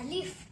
Alif.